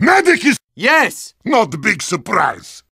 Medic is... Yes! Not big surprise.